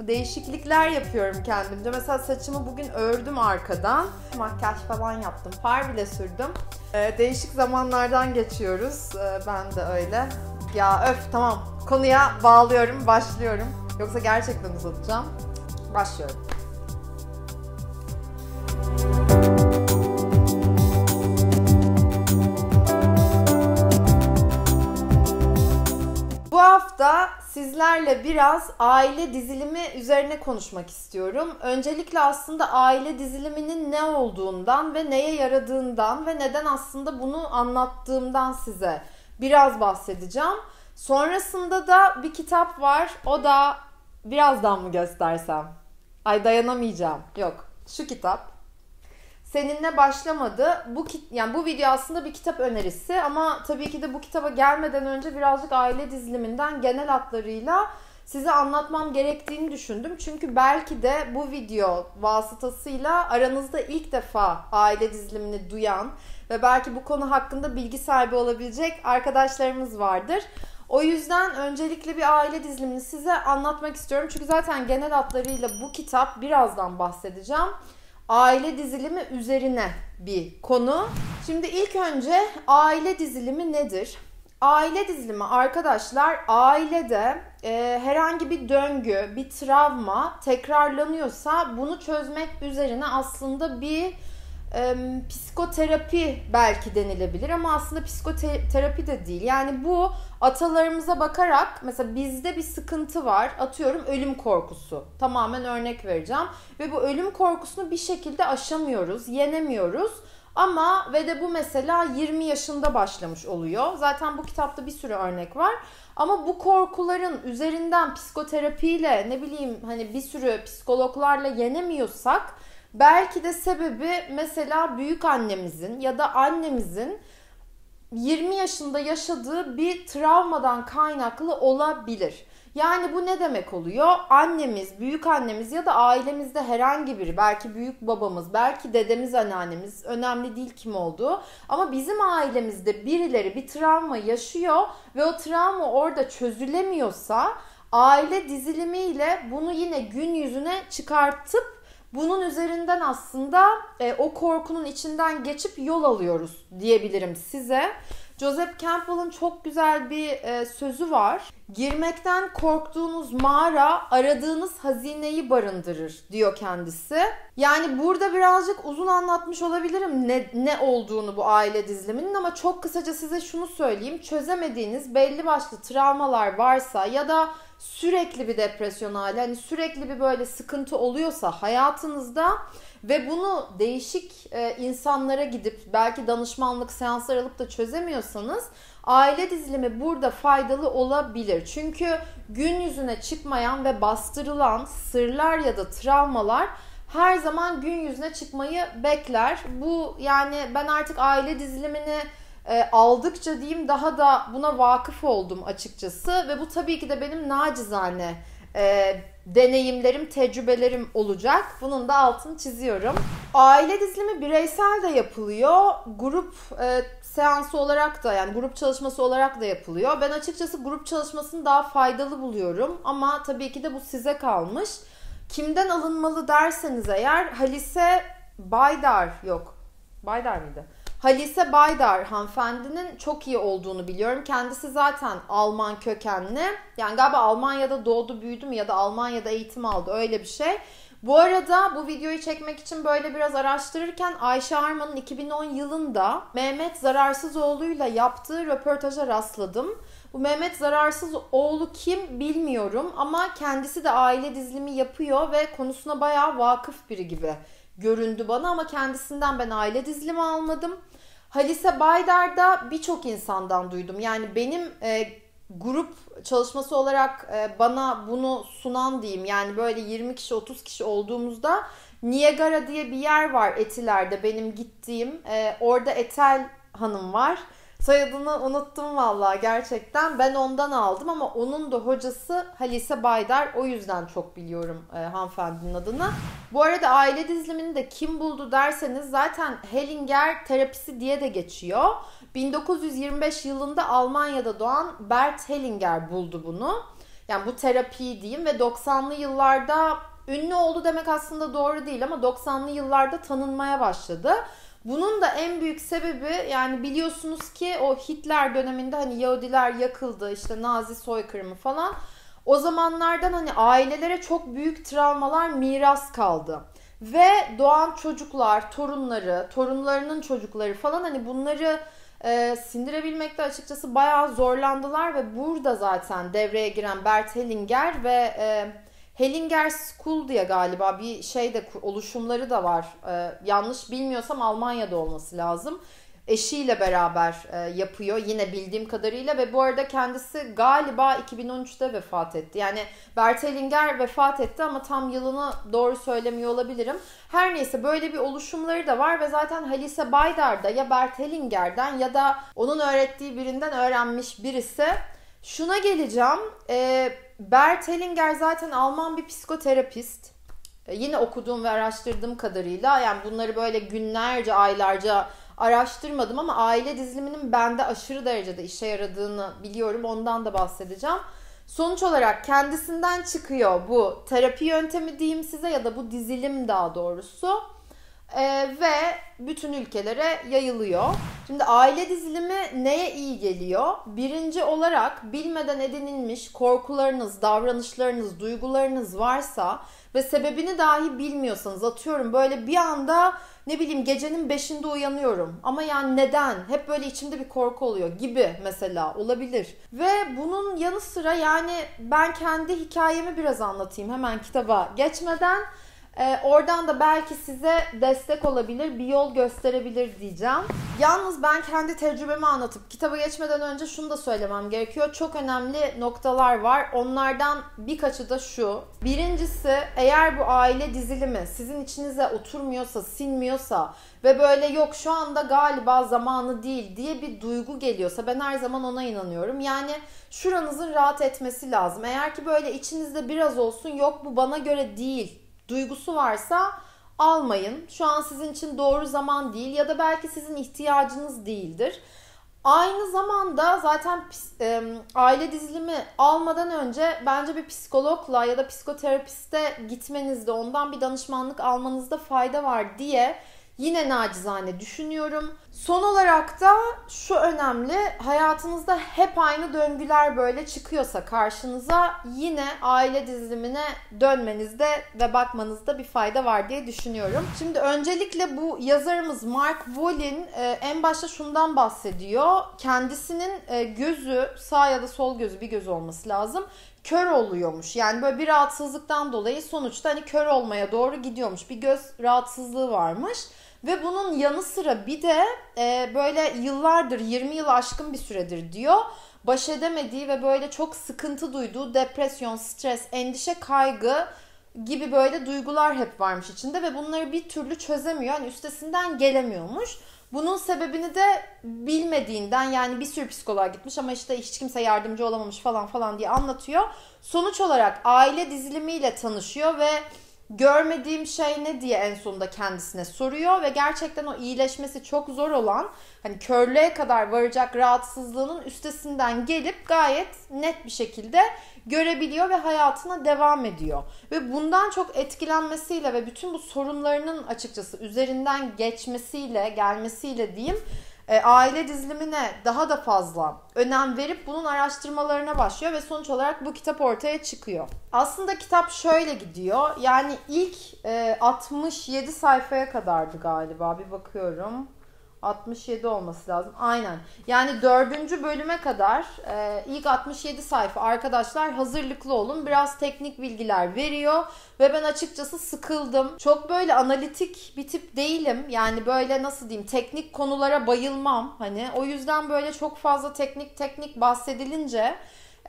Değişiklikler yapıyorum kendimce. Mesela saçımı bugün ördüm arkadan. Makyaj falan yaptım. Far bile sürdüm. Ee, değişik zamanlardan geçiyoruz. Ee, ben de öyle. Ya öf tamam. Konuya bağlıyorum, başlıyorum. Yoksa gerçekten uzatacağım. Başlıyorum. Bu hafta sizlerle biraz aile dizilimi üzerine konuşmak istiyorum. Öncelikle aslında aile diziliminin ne olduğundan ve neye yaradığından ve neden aslında bunu anlattığımdan size biraz bahsedeceğim. Sonrasında da bir kitap var. O da birazdan mı göstersem? Ay dayanamayacağım. Yok. Şu kitap seninle başlamadı. Bu yani bu video aslında bir kitap önerisi ama tabii ki de bu kitaba gelmeden önce birazcık aile diziliminden genel hatlarıyla size anlatmam gerektiğini düşündüm. Çünkü belki de bu video vasıtasıyla aranızda ilk defa aile dizilimini duyan ve belki bu konu hakkında bilgi sahibi olabilecek arkadaşlarımız vardır. O yüzden öncelikle bir aile dizilimini size anlatmak istiyorum. Çünkü zaten genel hatlarıyla bu kitap birazdan bahsedeceğim aile dizilimi üzerine bir konu. Şimdi ilk önce aile dizilimi nedir? Aile dizilimi arkadaşlar ailede e, herhangi bir döngü, bir travma tekrarlanıyorsa bunu çözmek üzerine aslında bir e, psikoterapi belki denilebilir ama aslında psikoterapi de değil. Yani bu atalarımıza bakarak mesela bizde bir sıkıntı var. Atıyorum ölüm korkusu. Tamamen örnek vereceğim. Ve bu ölüm korkusunu bir şekilde aşamıyoruz, yenemiyoruz. Ama ve de bu mesela 20 yaşında başlamış oluyor. Zaten bu kitapta bir sürü örnek var. Ama bu korkuların üzerinden psikoterapiyle ne bileyim hani bir sürü psikologlarla yenemiyorsak Belki de sebebi mesela büyük annemizin ya da annemizin 20 yaşında yaşadığı bir travmadan kaynaklı olabilir. Yani bu ne demek oluyor? Annemiz, büyük annemiz ya da ailemizde herhangi biri, belki büyük babamız, belki dedemiz, anneannemiz, önemli değil kim olduğu. Ama bizim ailemizde birileri bir travma yaşıyor ve o travma orada çözülemiyorsa aile dizilimiyle bunu yine gün yüzüne çıkartıp bunun üzerinden aslında e, o korkunun içinden geçip yol alıyoruz diyebilirim size. Joseph Campbell'ın çok güzel bir e, sözü var. Girmekten korktuğunuz mağara aradığınız hazineyi barındırır diyor kendisi. Yani burada birazcık uzun anlatmış olabilirim ne, ne olduğunu bu aile diziliminin ama çok kısaca size şunu söyleyeyim. Çözemediğiniz belli başlı travmalar varsa ya da sürekli bir depresyon hali, hani sürekli bir böyle sıkıntı oluyorsa hayatınızda ve bunu değişik e, insanlara gidip belki danışmanlık seanslar alıp da çözemiyorsanız aile dizilimi burada faydalı olabilir. Çünkü gün yüzüne çıkmayan ve bastırılan sırlar ya da travmalar her zaman gün yüzüne çıkmayı bekler. Bu yani ben artık aile dizilimini e, aldıkça diyeyim daha da buna vakıf oldum açıkçası ve bu tabii ki de benim nacizane e, deneyimlerim, tecrübelerim olacak. Bunun da altını çiziyorum. Aile dizilimi bireysel de yapılıyor. Grup e, seansı olarak da yani grup çalışması olarak da yapılıyor. Ben açıkçası grup çalışmasını daha faydalı buluyorum. Ama tabii ki de bu size kalmış. Kimden alınmalı derseniz eğer Halise Baydar yok. Baydar mıydı? Halise Baydar hanımefendinin çok iyi olduğunu biliyorum. Kendisi zaten Alman kökenli. Yani galiba Almanya'da doğdu büyüdü mü ya da Almanya'da eğitim aldı öyle bir şey. Bu arada bu videoyu çekmek için böyle biraz araştırırken Ayşe Arman'ın 2010 yılında Mehmet Zararsızoğlu'yla yaptığı röportaja rastladım. Bu Mehmet Zararsızoğlu kim bilmiyorum ama kendisi de aile dizilimi yapıyor ve konusuna bayağı vakıf biri gibi göründü bana ama kendisinden ben aile dizilimi almadım. Halise Baydar'da birçok insandan duydum. Yani benim e, grup çalışması olarak e, bana bunu sunan diyeyim. Yani böyle 20 kişi 30 kişi olduğumuzda Niagara diye bir yer var Etiler'de benim gittiğim. E, orada Etel Hanım var. Soyadını unuttum valla gerçekten. Ben ondan aldım ama onun da hocası Halise Baydar. O yüzden çok biliyorum e, hanımefendinin adını. Bu arada aile dizilimini de kim buldu derseniz zaten Hellinger terapisi diye de geçiyor. 1925 yılında Almanya'da doğan Bert Hellinger buldu bunu. Yani bu terapi diyeyim ve 90'lı yıllarda ünlü oldu demek aslında doğru değil ama 90'lı yıllarda tanınmaya başladı. Bunun da en büyük sebebi yani biliyorsunuz ki o Hitler döneminde hani Yahudiler yakıldı işte Nazi soykırımı falan. O zamanlardan hani ailelere çok büyük travmalar miras kaldı. Ve doğan çocuklar, torunları, torunlarının çocukları falan hani bunları e, sindirebilmekte açıkçası bayağı zorlandılar ve burada zaten devreye giren Bert Hellinger ve e, Hellinger School diye galiba bir şey de oluşumları da var. E, yanlış bilmiyorsam Almanya'da olması lazım eşiyle beraber e, yapıyor yine bildiğim kadarıyla ve bu arada kendisi galiba 2013'te vefat etti. Yani Bert Hellinger vefat etti ama tam yılını doğru söylemiyor olabilirim. Her neyse böyle bir oluşumları da var ve zaten Halise Baydar da ya Bert Hellinger'den ya da onun öğrettiği birinden öğrenmiş birisi. Şuna geleceğim. E, Bert Hellinger zaten Alman bir psikoterapist. E, yine okuduğum ve araştırdığım kadarıyla yani bunları böyle günlerce, aylarca araştırmadım ama aile diziliminin bende aşırı derecede işe yaradığını biliyorum. Ondan da bahsedeceğim. Sonuç olarak kendisinden çıkıyor bu terapi yöntemi diyeyim size ya da bu dizilim daha doğrusu. Ee, ve bütün ülkelere yayılıyor. Şimdi aile dizilimi neye iyi geliyor? Birinci olarak bilmeden edinilmiş korkularınız, davranışlarınız, duygularınız varsa ve sebebini dahi bilmiyorsanız atıyorum böyle bir anda ne bileyim gecenin beşinde uyanıyorum ama yani neden hep böyle içimde bir korku oluyor gibi mesela olabilir ve bunun yanı sıra yani ben kendi hikayemi biraz anlatayım hemen kitaba geçmeden ee, oradan da belki size destek olabilir, bir yol gösterebilir diyeceğim. Yalnız ben kendi tecrübemi anlatıp kitaba geçmeden önce şunu da söylemem gerekiyor. Çok önemli noktalar var. Onlardan birkaçı da şu. Birincisi eğer bu aile dizilimi sizin içinize oturmuyorsa, sinmiyorsa ve böyle yok şu anda galiba zamanı değil diye bir duygu geliyorsa ben her zaman ona inanıyorum. Yani şuranızın rahat etmesi lazım. Eğer ki böyle içinizde biraz olsun yok bu bana göre değil duygusu varsa almayın. Şu an sizin için doğru zaman değil ya da belki sizin ihtiyacınız değildir. Aynı zamanda zaten e, aile dizilimi almadan önce bence bir psikologla ya da psikoterapiste gitmenizde, ondan bir danışmanlık almanızda fayda var diye Yine nacizane düşünüyorum. Son olarak da şu önemli. Hayatınızda hep aynı döngüler böyle çıkıyorsa karşınıza yine aile dizilimine dönmenizde ve bakmanızda bir fayda var diye düşünüyorum. Şimdi öncelikle bu yazarımız Mark Wallin e, en başta şundan bahsediyor. Kendisinin e, gözü sağ ya da sol gözü bir göz olması lazım kör oluyormuş. Yani böyle bir rahatsızlıktan dolayı sonuçta hani kör olmaya doğru gidiyormuş. Bir göz rahatsızlığı varmış. Ve bunun yanı sıra bir de e, böyle yıllardır 20 yıl aşkın bir süredir diyor. Baş edemediği ve böyle çok sıkıntı duyduğu depresyon, stres, endişe, kaygı gibi böyle duygular hep varmış içinde ve bunları bir türlü çözemiyor. Yani üstesinden gelemiyormuş. Bunun sebebini de bilmediğinden yani bir sürü psikoloğa gitmiş ama işte hiç kimse yardımcı olamamış falan falan diye anlatıyor. Sonuç olarak aile dizilimiyle tanışıyor ve görmediğim şey ne diye en sonunda kendisine soruyor ve gerçekten o iyileşmesi çok zor olan hani körlüğe kadar varacak rahatsızlığının üstesinden gelip gayet net bir şekilde görebiliyor ve hayatına devam ediyor. Ve bundan çok etkilenmesiyle ve bütün bu sorunlarının açıkçası üzerinden geçmesiyle, gelmesiyle diyeyim e, aile dizilimine daha da fazla önem verip bunun araştırmalarına başlıyor ve sonuç olarak bu kitap ortaya çıkıyor. Aslında kitap şöyle gidiyor. Yani ilk e, 67 sayfaya kadardı galiba. Bir bakıyorum. 67 olması lazım. Aynen. Yani dördüncü bölüme kadar e, ilk 67 sayfa arkadaşlar hazırlıklı olun. Biraz teknik bilgiler veriyor ve ben açıkçası sıkıldım. Çok böyle analitik bir tip değilim. Yani böyle nasıl diyeyim teknik konulara bayılmam. Hani o yüzden böyle çok fazla teknik teknik bahsedilince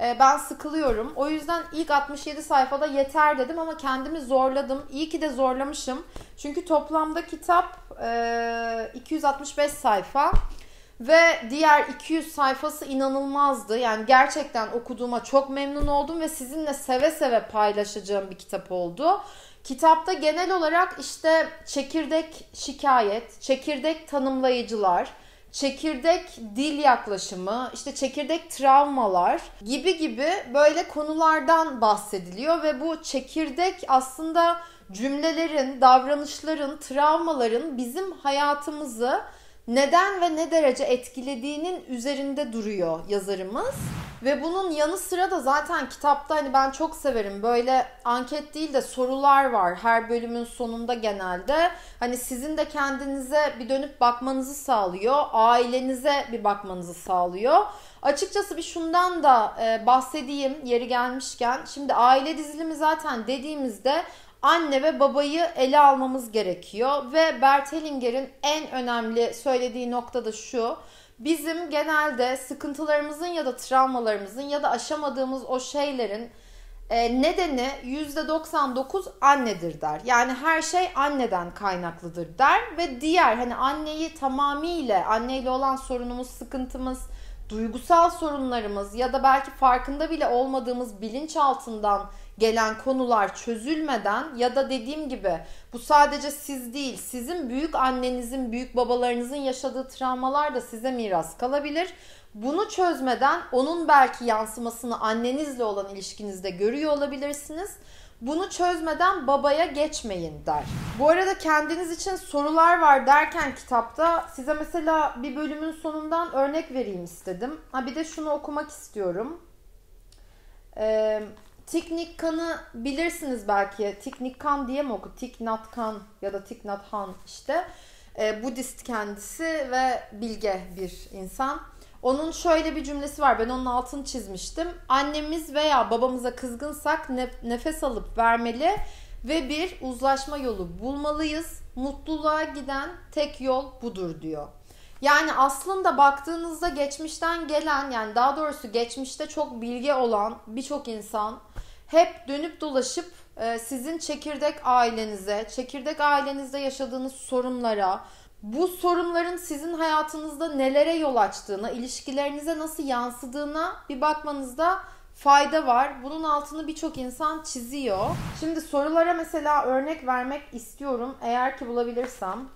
e, ben sıkılıyorum. O yüzden ilk 67 sayfada yeter dedim ama kendimi zorladım. İyi ki de zorlamışım. Çünkü toplamda kitap 265 e, sayfa ve diğer 200 sayfası inanılmazdı. Yani gerçekten okuduğuma çok memnun oldum ve sizinle seve seve paylaşacağım bir kitap oldu. Kitapta genel olarak işte çekirdek şikayet, çekirdek tanımlayıcılar, çekirdek dil yaklaşımı, işte çekirdek travmalar gibi gibi böyle konulardan bahsediliyor ve bu çekirdek aslında cümlelerin, davranışların, travmaların bizim hayatımızı neden ve ne derece etkilediğinin üzerinde duruyor yazarımız. Ve bunun yanı sıra da zaten kitapta hani ben çok severim böyle anket değil de sorular var her bölümün sonunda genelde. Hani sizin de kendinize bir dönüp bakmanızı sağlıyor. Ailenize bir bakmanızı sağlıyor. Açıkçası bir şundan da e, bahsedeyim yeri gelmişken. Şimdi aile dizilimi zaten dediğimizde anne ve babayı ele almamız gerekiyor. Ve Bert Hellinger'in en önemli söylediği nokta da şu. Bizim genelde sıkıntılarımızın ya da travmalarımızın ya da aşamadığımız o şeylerin e, nedeni %99 annedir der. Yani her şey anneden kaynaklıdır der ve diğer hani anneyi tamamıyla anneyle olan sorunumuz, sıkıntımız, duygusal sorunlarımız ya da belki farkında bile olmadığımız bilinç altından gelen konular çözülmeden ya da dediğim gibi bu sadece siz değil sizin büyük annenizin büyük babalarınızın yaşadığı travmalar da size miras kalabilir. Bunu çözmeden onun belki yansımasını annenizle olan ilişkinizde görüyor olabilirsiniz. Bunu çözmeden babaya geçmeyin der. Bu arada kendiniz için sorular var derken kitapta size mesela bir bölümün sonundan örnek vereyim istedim. Ha bir de şunu okumak istiyorum. Ee, Tiknik Kan'ı bilirsiniz belki. Tiknik Kan diye mi oku? Tiknat Kan ya da Tiknat Han işte. Ee, Budist kendisi ve bilge bir insan. Onun şöyle bir cümlesi var. Ben onun altını çizmiştim. Annemiz veya babamıza kızgınsak nefes alıp vermeli ve bir uzlaşma yolu bulmalıyız. Mutluluğa giden tek yol budur diyor. Yani aslında baktığınızda geçmişten gelen yani daha doğrusu geçmişte çok bilge olan birçok insan hep dönüp dolaşıp e, sizin çekirdek ailenize, çekirdek ailenizde yaşadığınız sorunlara, bu sorunların sizin hayatınızda nelere yol açtığına, ilişkilerinize nasıl yansıdığına bir bakmanızda fayda var. Bunun altını birçok insan çiziyor. Şimdi sorulara mesela örnek vermek istiyorum. Eğer ki bulabilirsem.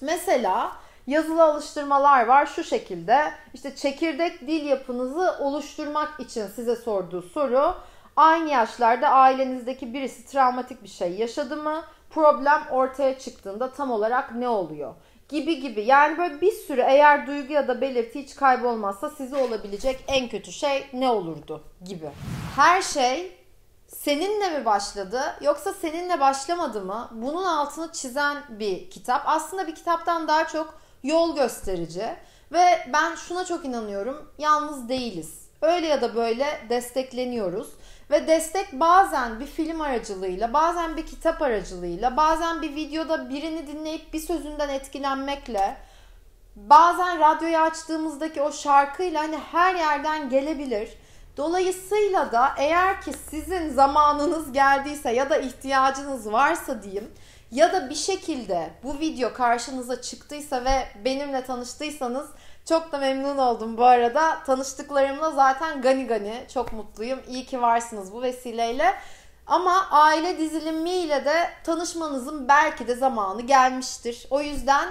Mesela yazılı alıştırmalar var şu şekilde. İşte çekirdek dil yapınızı oluşturmak için size sorduğu soru. Aynı yaşlarda ailenizdeki birisi travmatik bir şey yaşadı mı? Problem ortaya çıktığında tam olarak ne oluyor? Gibi gibi. Yani böyle bir sürü eğer duygu ya da belirti hiç kaybolmazsa size olabilecek en kötü şey ne olurdu gibi. Her şey seninle mi başladı yoksa seninle başlamadı mı? Bunun altını çizen bir kitap. Aslında bir kitaptan daha çok yol gösterici ve ben şuna çok inanıyorum. Yalnız değiliz. Öyle ya da böyle destekleniyoruz. Ve destek bazen bir film aracılığıyla, bazen bir kitap aracılığıyla, bazen bir videoda birini dinleyip bir sözünden etkilenmekle, bazen radyoyu açtığımızdaki o şarkıyla hani her yerden gelebilir. Dolayısıyla da eğer ki sizin zamanınız geldiyse ya da ihtiyacınız varsa diyeyim ya da bir şekilde bu video karşınıza çıktıysa ve benimle tanıştıysanız çok da memnun oldum bu arada. Tanıştıklarımla zaten gani gani çok mutluyum. İyi ki varsınız bu vesileyle. Ama aile dizilimiyle de tanışmanızın belki de zamanı gelmiştir. O yüzden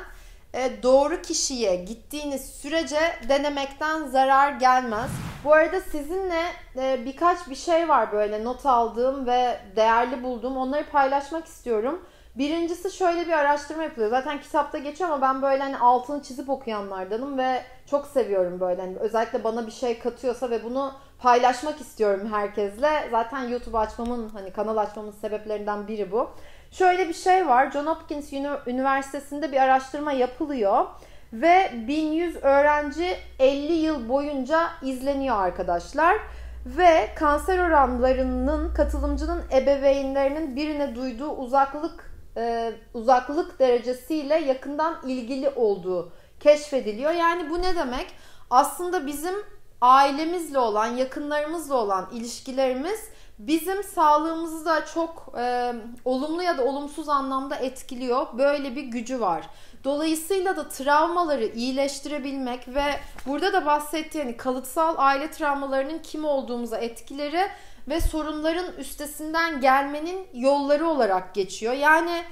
doğru kişiye gittiğiniz sürece denemekten zarar gelmez. Bu arada sizinle e, birkaç bir şey var böyle not aldığım ve değerli bulduğum. Onları paylaşmak istiyorum. Birincisi şöyle bir araştırma yapılıyor. Zaten kitapta geçiyor ama ben böyle hani altını çizip okuyanlardanım ve çok seviyorum böyle. Hani özellikle bana bir şey katıyorsa ve bunu paylaşmak istiyorum herkesle. Zaten YouTube açmamın hani kanal açmamın sebeplerinden biri bu. Şöyle bir şey var. John Hopkins Üniversitesi'nde bir araştırma yapılıyor ve 1100 öğrenci 50 yıl boyunca izleniyor arkadaşlar ve kanser oranlarının katılımcının ebeveynlerinin birine duyduğu uzaklık e, uzaklık derecesiyle yakından ilgili olduğu keşfediliyor. Yani bu ne demek? Aslında bizim ailemizle olan, yakınlarımızla olan ilişkilerimiz bizim sağlığımızı da çok e, olumlu ya da olumsuz anlamda etkiliyor. Böyle bir gücü var. Dolayısıyla da travmaları iyileştirebilmek ve burada da bahsettiği hani kalıtsal aile travmalarının kim olduğumuza etkileri ve sorunların üstesinden gelmenin yolları olarak geçiyor. Yani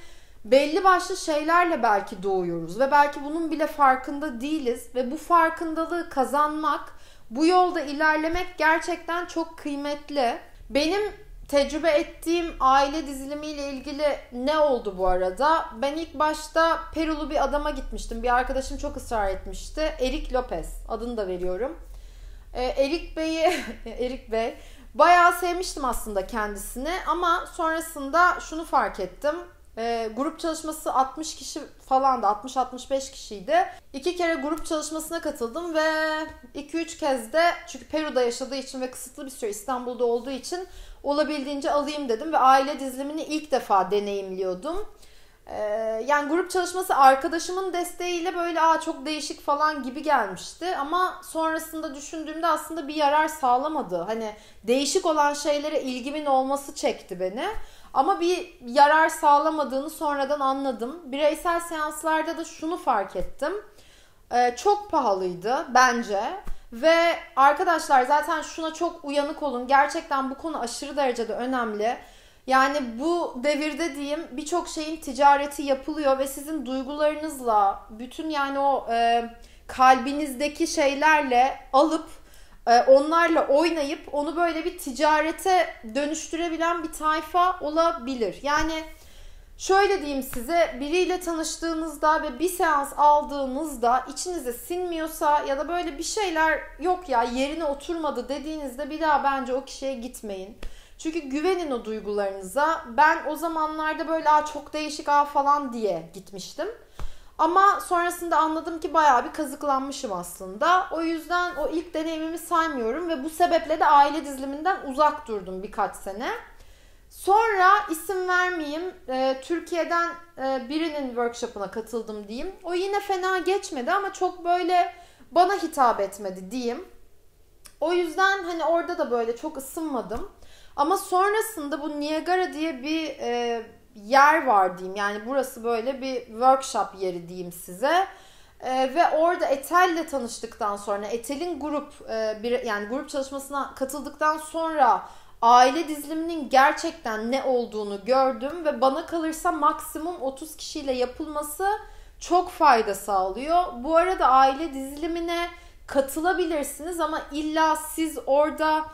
belli başlı şeylerle belki doğuyoruz ve belki bunun bile farkında değiliz ve bu farkındalığı kazanmak, bu yolda ilerlemek gerçekten çok kıymetli. Benim tecrübe ettiğim aile dizilimiyle ilgili ne oldu bu arada? Ben ilk başta Perulu bir adama gitmiştim. Bir arkadaşım çok ısrar etmişti. Erik Lopez adını da veriyorum. Ee, Erik Bey'i Erik Bey bayağı sevmiştim aslında kendisini ama sonrasında şunu fark ettim. E, grup çalışması 60 kişi falan da 60-65 kişiydi. İki kere grup çalışmasına katıldım ve 2-3 kez de çünkü Peru'da yaşadığı için ve kısıtlı bir süre İstanbul'da olduğu için olabildiğince alayım dedim ve aile dizilimini ilk defa deneyimliyordum. Ee, yani grup çalışması arkadaşımın desteğiyle böyle aa çok değişik falan gibi gelmişti ama sonrasında düşündüğümde aslında bir yarar sağlamadı. Hani değişik olan şeylere ilgimin olması çekti beni. Ama bir yarar sağlamadığını sonradan anladım. Bireysel seanslarda da şunu fark ettim. Ee, çok pahalıydı bence. Ve arkadaşlar zaten şuna çok uyanık olun. Gerçekten bu konu aşırı derecede önemli. Yani bu devirde diyeyim birçok şeyin ticareti yapılıyor ve sizin duygularınızla bütün yani o e, kalbinizdeki şeylerle alıp onlarla oynayıp onu böyle bir ticarete dönüştürebilen bir tayfa olabilir. Yani şöyle diyeyim size biriyle tanıştığınızda ve bir seans aldığınızda içinize sinmiyorsa ya da böyle bir şeyler yok ya yerine oturmadı dediğinizde bir daha bence o kişiye gitmeyin. Çünkü güvenin o duygularınıza. Ben o zamanlarda böyle çok değişik aa falan diye gitmiştim. Ama sonrasında anladım ki bayağı bir kazıklanmışım aslında. O yüzden o ilk deneyimimi saymıyorum ve bu sebeple de aile diziliminden uzak durdum birkaç sene. Sonra isim vermeyeyim e, Türkiye'den e, birinin workshopuna katıldım diyeyim. O yine fena geçmedi ama çok böyle bana hitap etmedi diyeyim. O yüzden hani orada da böyle çok ısınmadım. Ama sonrasında bu Niagara diye bir e, yer var diyeyim. Yani burası böyle bir workshop yeri diyeyim size. Ee, ve orada Etel'le tanıştıktan sonra Etel'in grup e, bir yani grup çalışmasına katıldıktan sonra aile diziliminin gerçekten ne olduğunu gördüm ve bana kalırsa maksimum 30 kişiyle yapılması çok fayda sağlıyor. Bu arada aile dizilimine katılabilirsiniz ama illa siz orada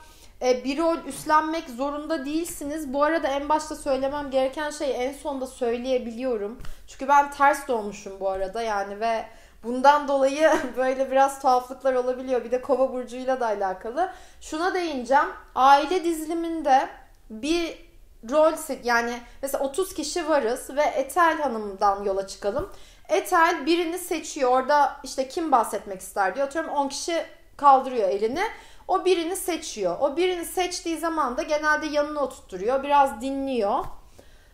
e, bir rol üstlenmek zorunda değilsiniz. Bu arada en başta söylemem gereken şeyi en sonda söyleyebiliyorum. Çünkü ben ters doğmuşum bu arada yani ve bundan dolayı böyle biraz tuhaflıklar olabiliyor. Bir de kova burcuyla da alakalı. Şuna değineceğim. Aile diziliminde bir rol yani mesela 30 kişi varız ve Etel Hanım'dan yola çıkalım. Etel birini seçiyor. Orada işte kim bahsetmek ister diyor. Atıyorum 10 kişi kaldırıyor elini. O birini seçiyor. O birini seçtiği zaman da genelde yanına oturtturuyor. Biraz dinliyor.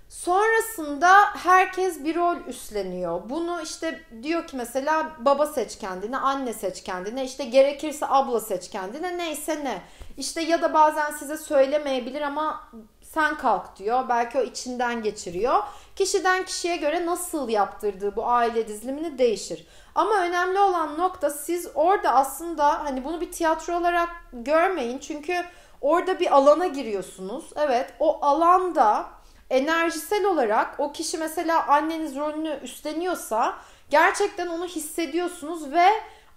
Sonrasında herkes bir rol üstleniyor. Bunu işte diyor ki mesela baba seç kendine, anne seç kendine, işte gerekirse abla seç kendine, neyse ne. İşte ya da bazen size söylemeyebilir ama sen kalk diyor. Belki o içinden geçiriyor. Kişiden kişiye göre nasıl yaptırdığı bu aile dizilimini değişir. Ama önemli olan nokta siz orada aslında hani bunu bir tiyatro olarak görmeyin. Çünkü orada bir alana giriyorsunuz. Evet o alanda enerjisel olarak o kişi mesela anneniz rolünü üstleniyorsa gerçekten onu hissediyorsunuz ve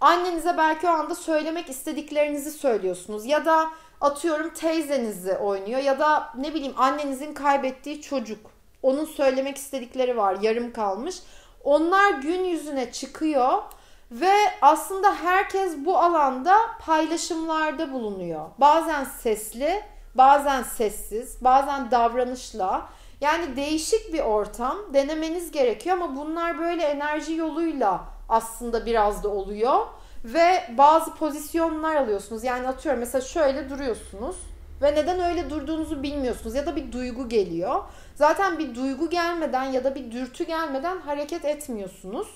annenize belki o anda söylemek istediklerinizi söylüyorsunuz. Ya da atıyorum teyzenizi oynuyor ya da ne bileyim annenizin kaybettiği çocuk. Onun söylemek istedikleri var yarım kalmış. Onlar gün yüzüne çıkıyor ve aslında herkes bu alanda paylaşımlarda bulunuyor. Bazen sesli, bazen sessiz, bazen davranışla. Yani değişik bir ortam. Denemeniz gerekiyor ama bunlar böyle enerji yoluyla aslında biraz da oluyor. Ve bazı pozisyonlar alıyorsunuz. Yani atıyorum mesela şöyle duruyorsunuz ve neden öyle durduğunuzu bilmiyorsunuz ya da bir duygu geliyor. Zaten bir duygu gelmeden ya da bir dürtü gelmeden hareket etmiyorsunuz.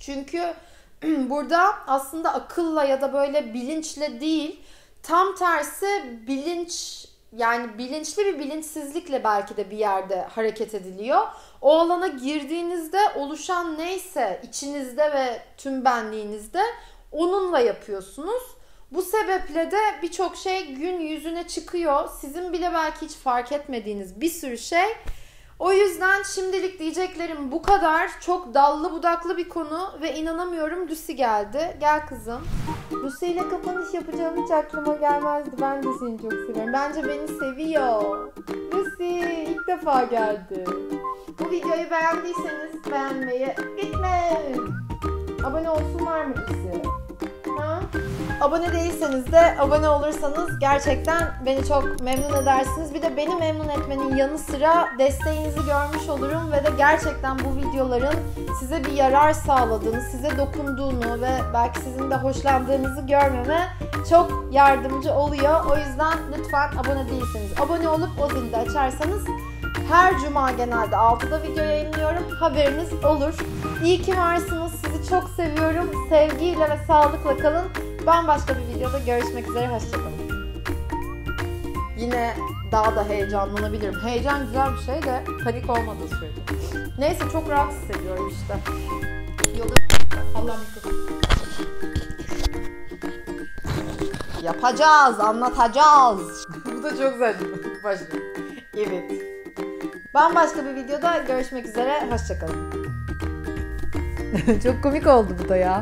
Çünkü burada aslında akılla ya da böyle bilinçle değil, tam tersi bilinç yani bilinçli bir bilinçsizlikle belki de bir yerde hareket ediliyor. O alana girdiğinizde oluşan neyse içinizde ve tüm benliğinizde onunla yapıyorsunuz. Bu sebeple de birçok şey gün yüzüne çıkıyor. Sizin bile belki hiç fark etmediğiniz bir sürü şey O yüzden şimdilik diyeceklerim bu kadar. Çok dallı budaklı bir konu ve inanamıyorum Lucy geldi. Gel kızım. Lucy ile kapanış yapacağım hiç aklıma gelmezdi. Ben de seni çok seviyorum. Bence beni seviyor. Lucy ilk defa geldi. Bu videoyu beğendiyseniz beğenmeyi unutmayın. Abone olsunlar mı Lucy? Ha? Abone değilseniz de abone olursanız gerçekten beni çok memnun edersiniz. Bir de beni memnun etmenin yanı sıra desteğinizi görmüş olurum ve de gerçekten bu videoların size bir yarar sağladığını, size dokunduğunu ve belki sizin de hoşlandığınızı görmeme çok yardımcı oluyor. O yüzden lütfen abone değilseniz abone olup o zili de açarsanız her cuma genelde 6'da video yayınlıyorum. Haberiniz olur. İyi ki varsınız. Çok seviyorum. Sevgiyle ve sağlıkla kalın. Bambaşka bir videoda görüşmek üzere. Hoşçakalın. Yine daha da heyecanlanabilirim. Heyecan güzel bir şey de panik olmadığı sürece. Neyse çok rahat hissediyorum işte. Yolu Allah mikrofon. Yapacağız, anlatacağız. Bu da çok saçma. Başka. Evet. Bambaşka bir videoda görüşmek üzere. Hoşçakalın. Çok komik oldu bu da ya.